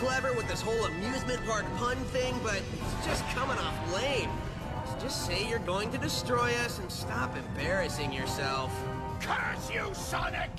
clever with this whole amusement park pun thing, but it's just coming off lame. Just say you're going to destroy us and stop embarrassing yourself. Curse you, Sonic!